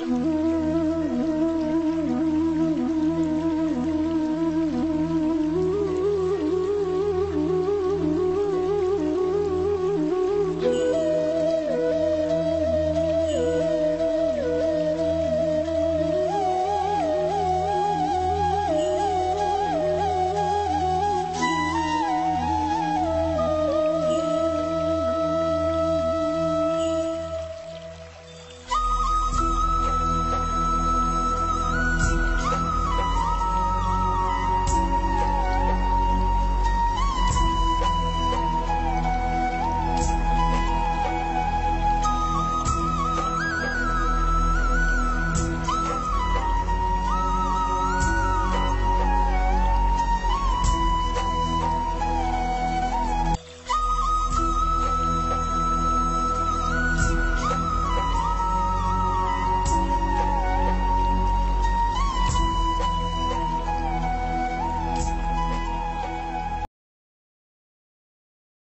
Mm-hmm.